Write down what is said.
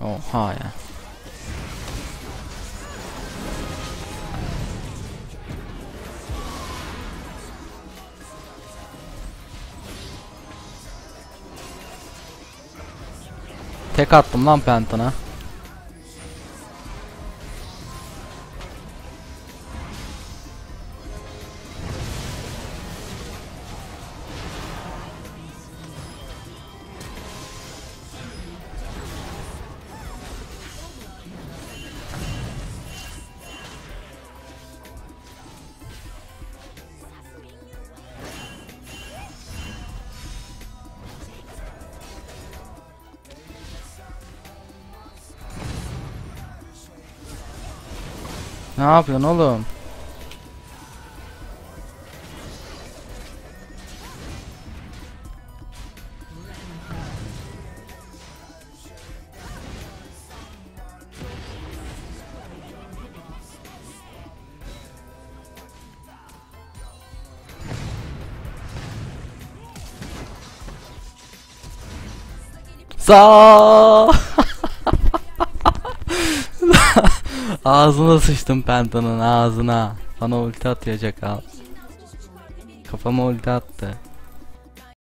Oha ya. Tek attım lan Pentan'a. Ne yapıyorsun oğlum? Sağ. Ağzına sıçtım Penta'nın ağzına. Bana ulti atacak al. Kafama ulti attı.